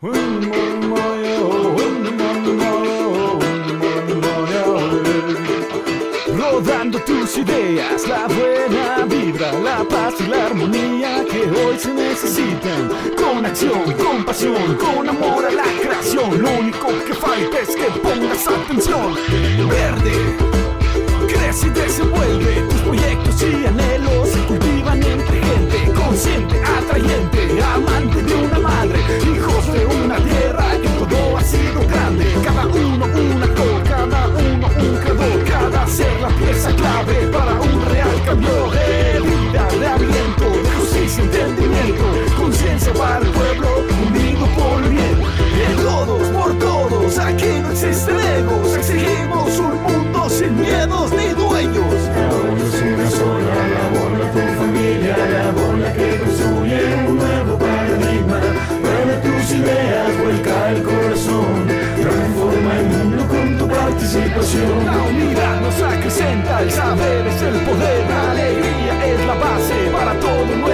Rodando tus ideas, la buena vibra, la paz y la armonía que hoy se necesitan. Con acción, con pasión, con amor a la creación. Lo único que falta es que pongas atención. Verde, unidad nos acrecenta, el saber es el poder, la alegría es la base para todo